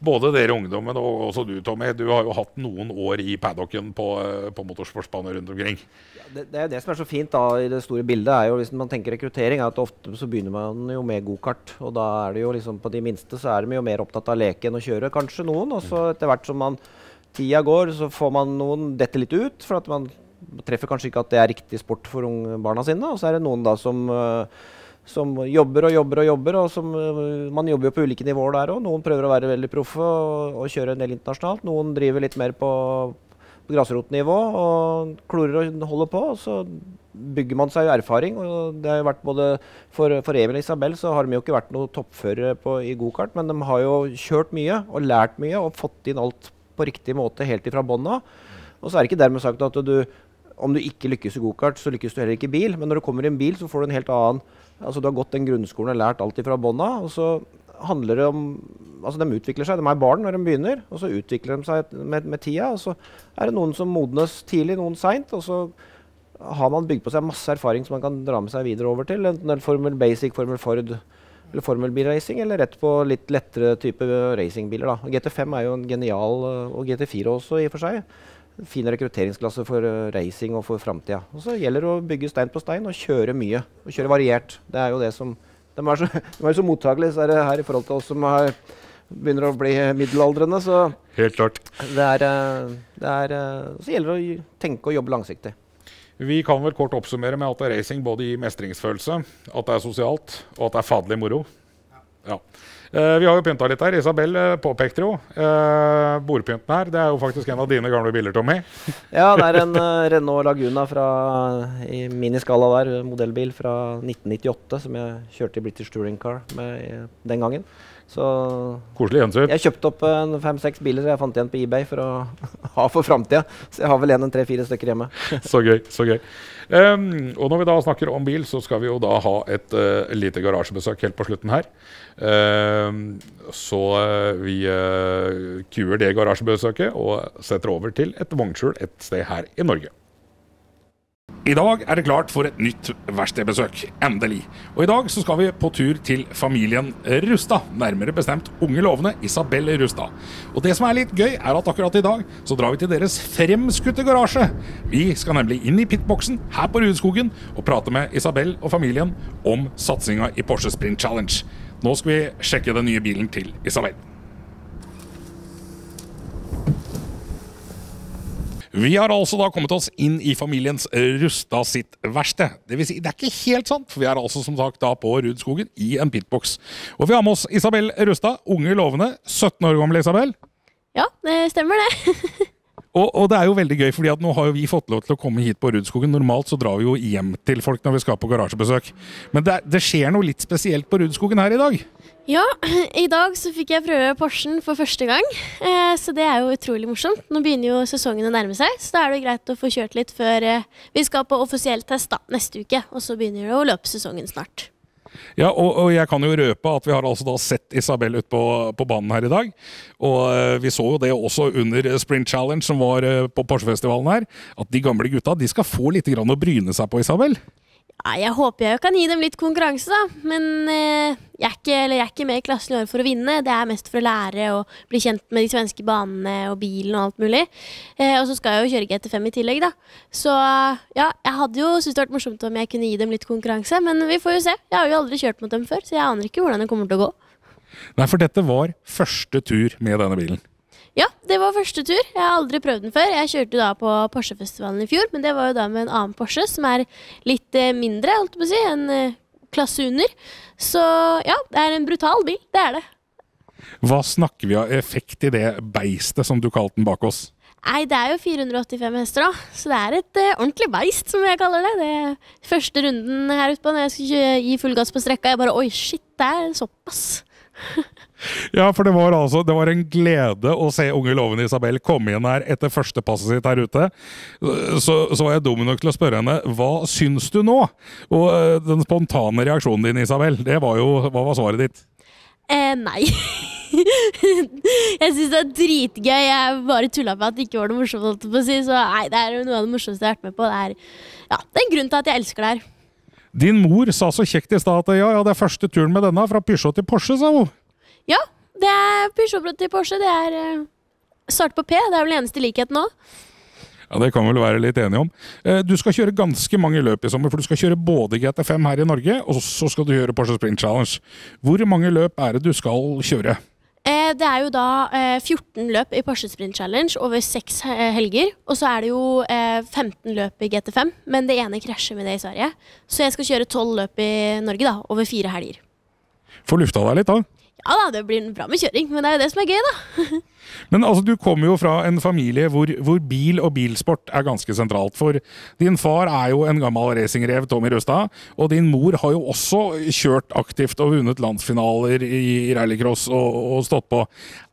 Speaker 2: både dere ungdommen og også du, Tommy. Du har jo hatt noen år i paddocken på, eh, på motorsportsbaner rundt omkring.
Speaker 6: Det, det er det som er så fint da i det store bildet, er jo hvis man tenker rekruttering, er at ofte så begynner man jo med gokart. Og da er det jo liksom på de minste så er de jo mer opptatt av leke enn å kjøre, kanskje noen. Og så etter hvert som man tida går, så får man noen dette litt ut. For at man treffer kanskje ikke at det er riktig sport for barna sine. Og så er det noen da som øh, som jobber og jobber og jobber. og som, øh, Man jobber jo på ulike nivåer der òg. Noen prøver å være veldig proffe og, og kjøre en del internasjonalt. Noen driver litt mer på, på grasrotnivå og klorer og holder på. og Så bygger man seg jo erfaring. og det har jo vært både For, for Emil og Isabel så har de jo ikke vært noen toppførere i gokart, men de har jo kjørt mye og lært mye og fått inn alt på riktig måte helt ifra bånn av. Og så er det ikke dermed sagt at du om du ikke lykkes i gokart, så lykkes du heller ikke i bil. Men når du kommer i en bil, så får du en helt annen Altså Du har gått den grunnskolen og lært alt ifra bånda. Og så handler det om Altså De utvikler seg. De er barn når de begynner, og så utvikler de seg med, med tida. Og så er det noen som modnes tidlig, noen seint. Og så har man bygd på seg masse erfaring som man kan dra med seg videre over til. Enten Formel Basic, Formel Ford eller formelbilracing, eller rett på litt lettere type racingbiler. da. GT5 er jo en genial, øh, og GT4 også i og for seg. Fin rekrutteringsklasse for øh, racing og for framtida. Og så gjelder det å bygge stein på stein og kjøre mye. Og kjøre variert. Det er jo det som De er så, de er så mottakelige så er det her i forhold til oss som har, begynner å bli middelaldrende. Så
Speaker 2: Helt klart.
Speaker 6: det er, øh, det er øh, Så gjelder det å tenke og jobbe langsiktig.
Speaker 2: Vi kan vel kort oppsummere med at racing både gir mestringsfølelse, at det er sosialt, og at det er fadelig moro. Ja. Eh, vi har jo pynta litt her. Isabel eh, påpekte jo eh, bordpynten her. Det er jo faktisk en av dine gamle biler, Tommy.
Speaker 6: Ja, det er en uh, Renault Laguna fra, i miniskala der, modellbil fra 1998, som jeg kjørte i British Touring Car med den gangen. Så
Speaker 2: Koselig gjensyn.
Speaker 6: jeg kjøpte opp en fem-seks biler jeg fant igjen på eBay for å ha for framtida. Så jeg har vel en en tre-fire stykker hjemme.
Speaker 2: Så gøy. så gøy. Um, og når vi da snakker om bil, så skal vi jo da ha et uh, lite garasjebesøk helt på slutten her. Ehm, så uh, vi uh, kuer det garasjebesøket og setter over til et vognskjul et sted her i Norge. I dag er det klart for et nytt verkstedbesøk. Endelig. Og i dag så skal vi på tur til familien Rustad. Nærmere bestemt unge lovende Isabel Rustad. Og det som er litt gøy, er at akkurat i dag så drar vi til deres fremskutte garasje. Vi skal nemlig inn i pitboksen her på Rudskogen og prate med Isabel og familien om satsinga i Porsche Sprint Challenge. Nå skal vi sjekke den nye bilen til Isabel. Vi har altså da kommet oss inn i familiens Rusta sitt verksted. Det si, det er ikke helt sant, for vi er altså som sagt da på Rudskogen i en pitbox. Og vi har med oss Isabel Rustad, unge lovende, 17 år gammel Isabel.
Speaker 5: Ja, det stemmer det.
Speaker 2: Og, og det er jo veldig gøy, fordi at nå har jo vi fått lov til å komme hit på Rudskogen. Normalt så drar vi jo hjem til folk når vi skal på garasjebesøk. Men det, det skjer noe litt spesielt på Rudskogen her i dag.
Speaker 5: Ja, i dag så fikk jeg prøve Porschen for første gang, eh, så det er jo utrolig morsomt. Nå begynner jo sesongen å nærme seg, så da er det greit å få kjørt litt før eh, vi skal på offisiell test da, neste uke. Og så begynner det å løpe sesongen snart.
Speaker 2: Ja, og, og jeg kan jo røpe at vi har altså da sett Isabel ute på, på banen her i dag. Og uh, vi så jo det også under Sprint Challenge som var uh, på Porsche-festivalen her, at de gamle gutta de skal få litt grann å bryne seg på, Isabel.
Speaker 5: Jeg håper jeg kan gi dem litt konkurranse, da. Men eh, jeg, er ikke, jeg er ikke med i klassen i år for å vinne. Det er mest for å lære og bli kjent med de svenske banene og bilen og alt mulig. Eh, og så skal jeg jo kjøre GT5 i tillegg, da. Så ja, jeg hadde jo syntes det vært morsomt om jeg kunne gi dem litt konkurranse. Men vi får jo se. Jeg har jo aldri kjørt mot dem før, så jeg aner ikke hvordan det kommer til å gå.
Speaker 2: Nei, for dette var første tur med denne bilen.
Speaker 9: Ja, det var første tur. Jeg har aldri prøvd den før. Jeg kjørte da på Porsche-festivalen i fjor, men det var jo da med en annen Porsche som er litt eh, mindre, holdt jeg på å si, en eh, klasse under. Så ja, det er en brutal bil. Det er det.
Speaker 2: Hva snakker vi av effekt i det beistet som du kalte den bak oss?
Speaker 9: Nei, det er jo 485 hester, da. Så det er et uh, ordentlig beist, som jeg kaller det. det første runden her ute på når jeg skulle gi full gass på strekka, jeg bare oi, shit, det er såpass.
Speaker 2: Ja, for det var altså det var en glede å se unge lovende Isabel komme inn her etter første passet sitt her ute. Så, så var jeg dum nok til å spørre henne hva syns du nå? Og eh, den spontane reaksjonen din, Isabel, det var jo Hva var svaret ditt?
Speaker 9: Eh, nei. jeg syns det er dritgøy. Jeg bare tulla med at det ikke var noe morsomt. Så nei, det er jo noe av det morsomste jeg har vært med på. Det er, ja, det er en grunn til at jeg elsker det her.
Speaker 2: Din mor sa så kjekt i stad at ja, ja, det er første turen med denne, fra Peugeot til Porsche, sa hun.
Speaker 9: Ja, det er Peugeot til Porsche. Det er eh, Start på P. Det er vel eneste likheten nå.
Speaker 2: Ja, Det kan vi vel være litt enige om. Eh, Du skal kjøre ganske mange løp i sommer, for du skal kjøre både GT5 her i Norge, og så skal du gjøre Porsche Sprint Challenge. Hvor mange løp er det du skal kjøre?
Speaker 9: Eh, det er jo da eh, 14 løp i Porsche Sprint Challenge over seks eh, helger. Og så er det jo eh, 15 løp i GT5, men det ene krasjer med det i Sverige. Så jeg skal kjøre 12 løp i Norge da, over fire helger.
Speaker 2: Få lufta deg litt, da.
Speaker 9: Ja da, det blir bra med kjøring, men det er jo det som er gøy, da.
Speaker 2: Men altså, du kommer jo fra en familie hvor, hvor bil og bilsport er ganske sentralt. For din far er jo en gammel racingrev, Tommy Røstad, og din mor har jo også kjørt aktivt og vunnet landsfinaler i, rallycross og, og stått på.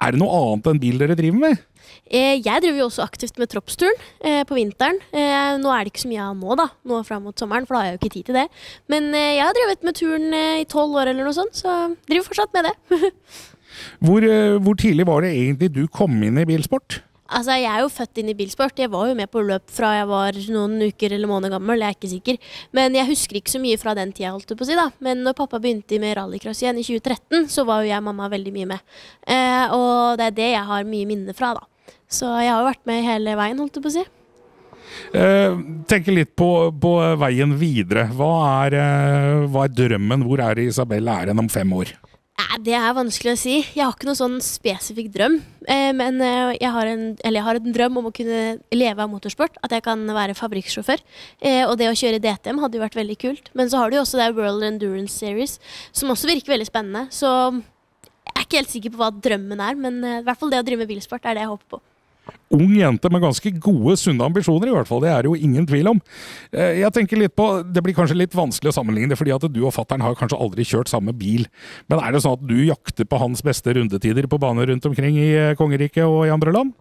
Speaker 2: Er det noe annet enn bil dere driver med?
Speaker 9: Eh, jeg driver jo også aktivt med troppsturen eh, på vinteren. Eh, nå er det ikke så mye av nå, da, nå fram mot sommeren, for da har jeg jo ikke tid til det. Men eh, jeg har drevet med turen eh, i tolv år eller noe sånt, så driver fortsatt med det.
Speaker 2: Hvor, eh, hvor tidlig var det egentlig du kom inn i bilsport?
Speaker 9: Altså, Jeg er jo født inn i bilsport. Jeg var jo med på løp fra jeg var noen uker eller måneder gammel. Jeg er ikke sikker. Men jeg husker ikke så mye fra den tida. holdt jeg på å si da. Men når pappa begynte med rallycross igjen i 2013, så var jo jeg og mamma veldig mye med. Eh, og det er det jeg har mye minner fra, da. Så jeg har jo vært med hele veien, holdt jeg på å si.
Speaker 2: Eh, tenke litt på, på veien videre. Hva er, eh, hva er drømmen? Hvor er Isabel er hen om fem år?
Speaker 9: Det er vanskelig å si. Jeg har ikke noen sånn spesifikk drøm. Eh, men eh, jeg, har en, jeg har en drøm om å kunne leve av motorsport. At jeg kan være fabrikksjåfør. Eh, og det å kjøre DTM hadde jo vært veldig kult. Men så har du jo også det World Endurance Series, som også virker veldig spennende. Så jeg er ikke helt sikker på hva drømmen er, men i hvert fall det å drive med bilsport er det jeg håper på.
Speaker 2: Ung jente med ganske gode, sunne ambisjoner, i hvert fall. Det er jo ingen tvil om. Eh, Jeg tenker litt på, Det blir kanskje litt vanskelig å sammenligne, fordi at du og fattern har kanskje aldri kjørt samme bil. Men er det sånn at du jakter på hans beste rundetider på baner rundt omkring i eh, kongeriket og i andre land?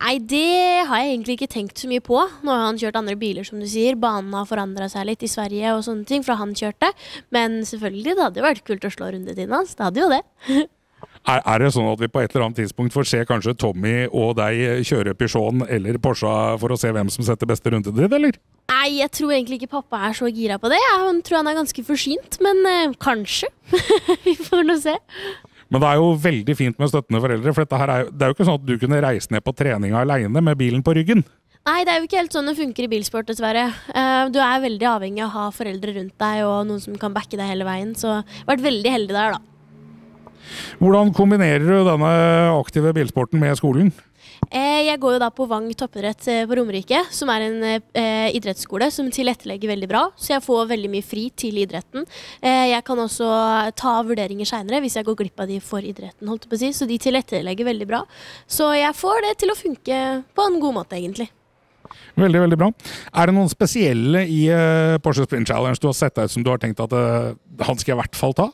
Speaker 9: Nei, det har jeg egentlig ikke tenkt så mye på. Nå har han kjørt andre biler, som du sier. Banen har forandra seg litt i Sverige og sånne ting fra han kjørte. Men selvfølgelig, det hadde jo vært kult å slå rundetiden hans. Det hadde jo det.
Speaker 2: Er, er det sånn at vi på et eller annet tidspunkt får se kanskje Tommy og deg kjøre Peugeoten eller Porsche for å se hvem som setter beste rundetid, eller?
Speaker 9: Nei, jeg tror egentlig ikke pappa er så gira på det. Jeg tror han er ganske forsynt, men eh, kanskje. Vi får nå se.
Speaker 2: Men det er jo veldig fint med støttende foreldre, for er, det er jo ikke sånn at du kunne reise ned på treninga aleine med bilen på ryggen.
Speaker 9: Nei, det er jo ikke helt sånn det funker i bilsport, dessverre. Eh, du er veldig avhengig av å ha foreldre rundt deg og noen som kan backe deg hele veien. Så jeg har vært veldig heldig der, da.
Speaker 2: Hvordan kombinerer du denne aktive bilsporten med skolen?
Speaker 9: Eh, jeg går jo da på Vang toppidrett eh, på Romerike, som er en eh, idrettsskole som tilrettelegger veldig bra. Så jeg får veldig mye fri til idretten. Eh, jeg kan også ta vurderinger seinere hvis jeg går glipp av de for idretten. holdt jeg på å si. Så de tilrettelegger veldig bra. Så jeg får det til å funke på en god måte, egentlig.
Speaker 2: Veldig, veldig bra. Er det noen spesielle i eh, Porsche Sprint Challenge du har sett deg ut som du har tenkt at eh, han skal jeg i hvert fall ta?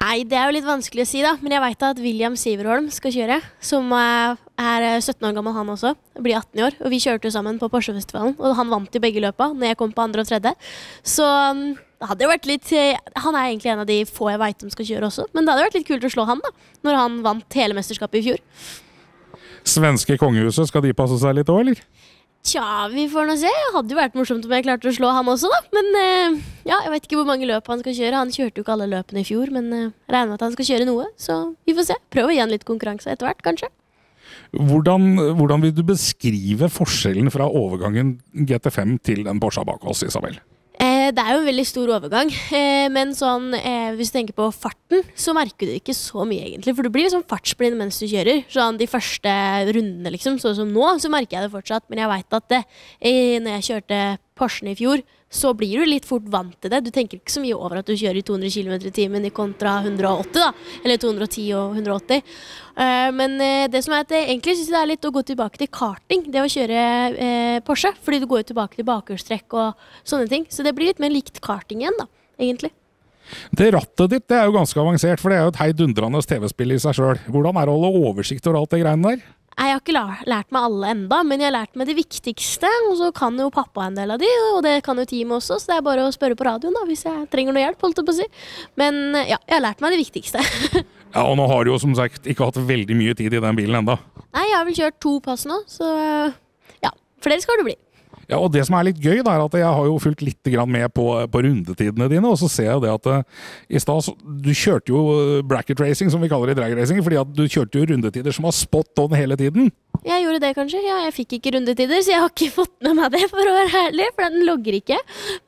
Speaker 9: Nei, det er jo litt vanskelig å si, da. Men jeg veit at William Siverholm skal kjøre. Som eh, er eh, 17 år gammel, han også. Blir 18 i år. Og vi kjørte jo sammen på Porsche-festivalen. Og han vant i begge løpa når jeg kom på andre og tredje. Så mm, det hadde jo vært litt eh, Han er egentlig en av de få jeg veit om skal kjøre også. Men det hadde vært litt kult å slå han, da. Når han vant hele mesterskapet i fjor.
Speaker 2: Svenske kongehuset, skal de passe seg litt òg, eller?
Speaker 9: Tja, vi får nå se. Hadde jo vært morsomt om jeg klarte å slå han også, da. Men eh, ja, jeg vet ikke hvor mange løp han skal kjøre. Han kjørte jo ikke alle løpene i fjor, men eh, regner med at han skal kjøre noe. Så vi får se. Prøv å gi han litt konkurranse etter hvert, kanskje.
Speaker 2: Hvordan, hvordan vil du beskrive forskjellen fra overgangen GT5 til den Porscha bak oss, Isabel?
Speaker 9: Eh, det er jo en veldig stor overgang, eh, men sånn, eh, hvis du tenker på farten, så merker du ikke så mye, egentlig. For du blir liksom fartsblind mens du kjører. Sånn De første rundene, liksom, sånn som nå, så merker jeg det fortsatt. Men jeg veit at det, når jeg kjørte Porschen i fjor, så blir du litt fort vant til det. Du tenker ikke så mye over at du kjører i 200 km i timen i kontra 180, da. Eller 210 og 180. Eh, men eh, det som er at jeg egentlig syns det er litt å gå tilbake til karting, det å kjøre eh, Porsche. Fordi du går jo tilbake til bakhjulstrekk og sånne ting. Så det blir litt mer likt karting igjen, da, egentlig.
Speaker 2: Det rattet ditt det er jo ganske avansert, for det er jo et heidundrende TV-spill i seg sjøl. Hvordan er det å holde oversikt over alt det greiene der?
Speaker 9: Jeg har ikke lært meg alle enda, men jeg har lært meg de viktigste. Og så kan jo pappa en del av de, og det kan jo teamet også, så det er bare å spørre på radioen da, hvis jeg trenger noe hjelp. holdt jeg på å si. Men ja, jeg har lært meg det viktigste.
Speaker 2: Ja, og nå har du jo som sagt ikke hatt veldig mye tid i den bilen enda.
Speaker 9: Nei, jeg har vel kjørt to pass nå, så ja. Flere skal det bli.
Speaker 2: Ja, og det som er litt gøy, da, er at jeg har jo fulgt litt med på, på rundetidene dine, og så ser jeg det at eh, i stad Du kjørte jo eh, bracket racing, som vi kaller det i drag racing, fordi at du kjørte jo rundetider som var spot on hele tiden.
Speaker 9: Jeg gjorde det, kanskje. Ja, jeg fikk ikke rundetider, så jeg har ikke fått med meg det, for å være ærlig, for den logger ikke.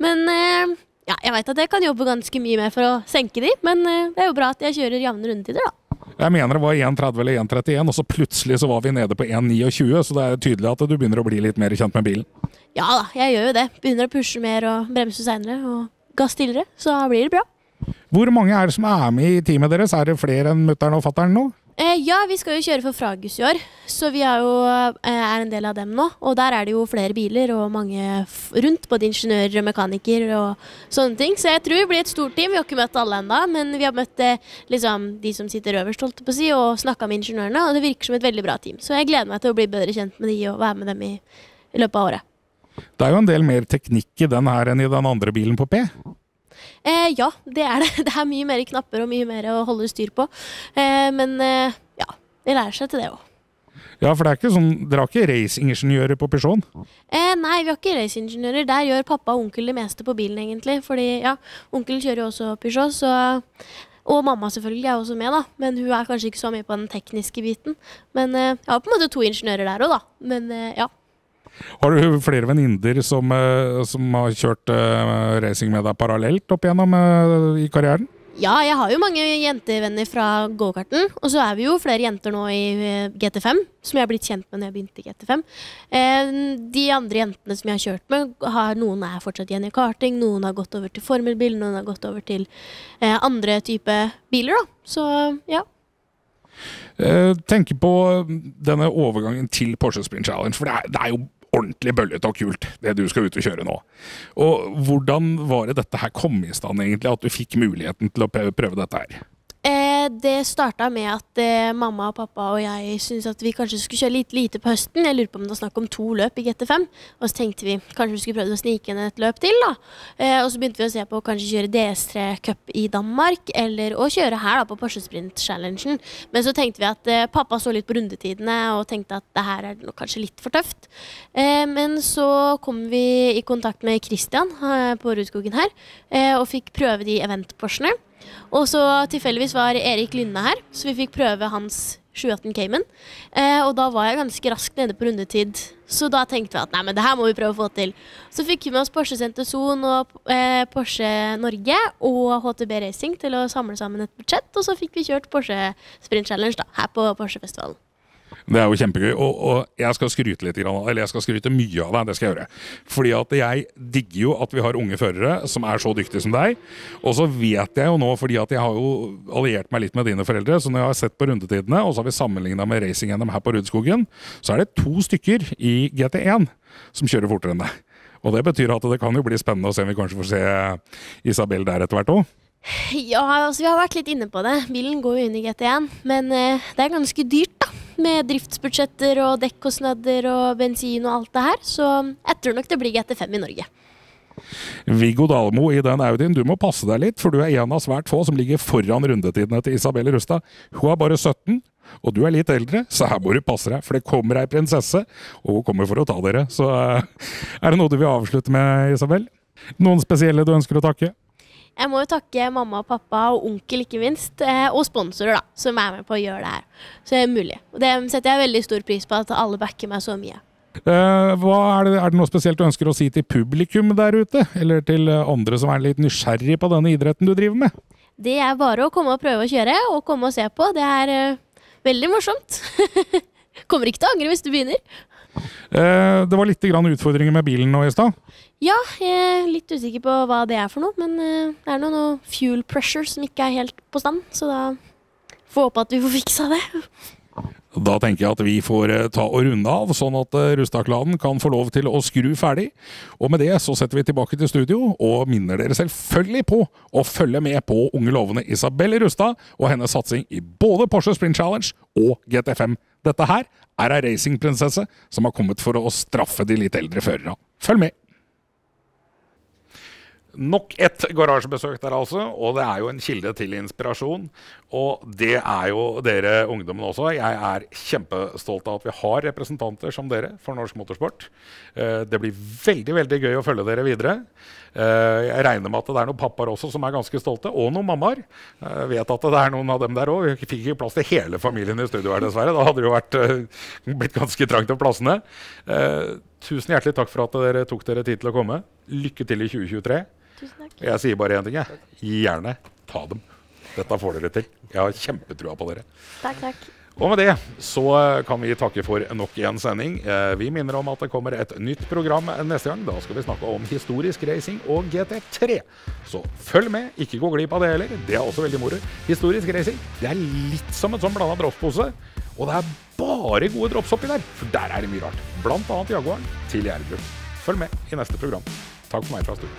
Speaker 9: Men eh, ja, jeg veit at jeg kan jobbe ganske mye med for å senke de, men eh, det er jo bra at jeg kjører jevne rundetider, da.
Speaker 2: Jeg mener det var 1.30 eller 1.31, og så plutselig så var vi nede på 1.29, så det er tydelig at du begynner å bli litt mer kjent med bilen.
Speaker 9: Ja da, jeg gjør jo det. Begynner å pushe mer og bremse seinere og gass tidligere, så blir det bra.
Speaker 2: Hvor mange er det som er med i teamet deres? Er det flere enn mutter'n og fatter'n nå?
Speaker 9: Eh, ja, vi skal jo kjøre for Fragus i år, så vi er jo eh, er en del av dem nå. Og der er det jo flere biler og mange rundt, både ingeniører og mekaniker og sånne ting. Så jeg tror vi blir et stort team. Vi har ikke møtt alle ennå, men vi har møtt eh, liksom de som sitter øverst, holdt på å si, og snakka med ingeniørene, og det virker som et veldig bra team. Så jeg gleder meg til å bli bedre kjent med de og være med dem i, i løpet av året.
Speaker 2: Det er jo en del mer teknikk i den her enn i den andre bilen på P.
Speaker 9: Eh, ja, det er det. Det er mye mer knapper og mye mer å holde styr på. Eh, men eh, ja, det lærer seg til det òg.
Speaker 2: Ja, for det er ikke sånn, dere har ikke raceingeniører på Peugeot?
Speaker 9: Eh, nei, vi har ikke raceingeniører. Der gjør pappa og onkel det meste på bilen, egentlig. Fordi ja, onkel kjører jo også Peugeot, så og mamma selvfølgelig er også med, da. Men hun er kanskje ikke så mye på den tekniske biten. Men eh, jeg har på en måte to ingeniører der òg, da. Men eh, ja.
Speaker 2: Har du flere venninner som, eh, som har kjørt uh, racing med deg parallelt opp igjennom uh, i karrieren?
Speaker 9: Ja, jeg har jo mange jentevenner fra gokarten. Og så er vi jo flere jenter nå i eh, GT5, som jeg har blitt kjent med når jeg begynte i GT5. Eh, de andre jentene som jeg har kjørt med, har, noen er fortsatt igjen i karting, noen har gått over til formelbil, noen har gått over til eh, andre type biler, da. Så ja.
Speaker 2: Eh, tenker på denne overgangen til Porsche Sprint Challenge, for det er, det er jo ordentlig bøllete og kult, det du skal ut og kjøre nå. Og hvordan var det dette her kom i stand, egentlig, at du fikk muligheten til å prøve, dette her?
Speaker 9: Eh, det starta med at eh, mamma og pappa og jeg syntes at vi kanskje skulle kjøre litt lite på høsten. Jeg lurer på om det var snakk om to løp i GT5. Og så tenkte vi kanskje vi skulle prøve å snike inn et løp til. da. Eh, og så begynte vi å se på å kanskje kjøre DS3 Cup i Danmark, eller å kjøre her da på Porsche Sprint Challengen. Men så tenkte vi at pappa så litt på rundetidene og tenkte at det her er kanskje litt for tøft. Men så kom vi i kontakt med Christian på Rudskogen her, og fikk prøve de event-Porschene. Og så tilfeldigvis var Erik Lynne her, så vi fikk prøve hans 718 Cayman. Eh, og da var jeg ganske raskt nede på rundetid, så da tenkte vi at nei, men det her må vi prøve å få til. Så fikk vi med oss Porsche Center Zone og eh, Porsche Norge og HTB Racing til å samle sammen et budsjett, og så fikk vi kjørt Porsche Sprint Challenge da, her på Porsche-festivalen.
Speaker 2: Det er jo kjempegøy, og, og jeg skal skryte litt, eller jeg skal skryte mye av deg. Det skal jeg gjøre. Fordi at jeg digger jo at vi har unge førere som er så dyktige som deg. Og så vet jeg jo nå, fordi at jeg har jo alliert meg litt med dine foreldre, så når jeg har sett på rundetidene, og så har vi sammenligna med racing-NM her på Rudskogen, så er det to stykker i GT1 som kjører fortere enn deg. Og det betyr at det kan jo bli spennende å se om vi kanskje får se Isabel der etter hvert òg.
Speaker 9: Ja, altså vi har vært litt inne på det. Bilen går jo inn i GT1, men eh, det er ganske dyrt, da. Med driftsbudsjetter og dekkostnader og bensin og alt det her. Så jeg tror nok det blir GT5 i Norge.
Speaker 2: Viggo Dalmo i den Audien, du må passe deg litt, for du er en av svært få som ligger foran rundetidene til Isabel Rustad. Hun er bare 17, og du er litt eldre, så her må du passe deg, for det kommer ei prinsesse, og hun kommer for å ta dere. Så eh, er det noe du vil avslutte med, Isabel? Noen spesielle du ønsker å takke?
Speaker 9: Jeg må jo takke mamma og pappa og onkel, ikke minst, eh, og sponsorer, da, som er med på å gjøre det her. Så det er mulig. Og det setter jeg veldig stor pris på, at alle backer meg så mye.
Speaker 2: Uh, er, det, er det noe spesielt du ønsker å si til publikum der ute? Eller til eh, andre som er litt nysgjerrig på denne idretten du driver med?
Speaker 9: Det er bare å komme og prøve å kjøre, og komme og se på. Det er uh, veldig morsomt. Kommer ikke til å angre hvis du begynner.
Speaker 2: Eh, det var litt grann utfordringer med bilen nå i stad.
Speaker 9: Ja, jeg er litt usikker på hva det er for noe, men eh, det er noe, noe fuel pressure som ikke er helt på stand, så da får håpe at vi får fiksa det.
Speaker 2: Da tenker jeg at vi får eh, ta og runde av, sånn at Rustad-klanen kan få lov til å skru ferdig. Og med det så setter vi tilbake til studio, og minner dere selvfølgelig på å følge med på unge lovende Isabel Rustad og hennes satsing i både Porsche Sprint Challenge og GT5. Dette her er ei racingprinsesse som har kommet for å straffe de litt eldre førerne. Følg med! Nok et garasjebesøk der, altså. Og det er jo en kilde til inspirasjon. Og det er jo dere ungdommene også. Jeg er kjempestolt av at vi har representanter som dere for norsk motorsport. Eh, det blir veldig veldig gøy å følge dere videre. Eh, jeg regner med at det er noen pappaer også som er ganske stolte, og noen mammaer. Jeg vet at det er noen av dem der òg. Vi fikk ikke plass til hele familien i studio her, dessverre. Da hadde det jo vært, eh, blitt ganske trangt om plassene. Tusen hjertelig takk for at dere tok dere tid til å komme. Lykke til i 2023.
Speaker 5: Tusen takk.
Speaker 2: Jeg sier bare én ting. jeg. Gjerne ta dem. Dette får dere til. Jeg har kjempetrua på dere.
Speaker 5: Takk, takk.
Speaker 2: Og med det så kan vi takke for nok en sending. Eh, Vi minner om at det kommer et nytt program neste gang. Da skal vi snakke om historisk racing og GT3. Så følg med, ikke gå glipp av det heller. Det er også veldig moro. Historisk racing det er litt som en sånn blanda dropspose. Og det er bare gode drops oppi der, for der er det mye rart. Blant annet Jaguaren til Gjerdrum. Følg med i neste program. Takk for meg fra studio.